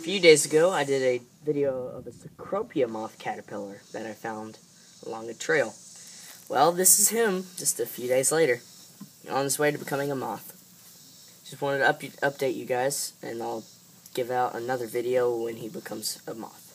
A few days ago, I did a video of a Cecropia moth caterpillar that I found along a trail. Well, this is him just a few days later, on his way to becoming a moth. Just wanted to up update you guys, and I'll give out another video when he becomes a moth.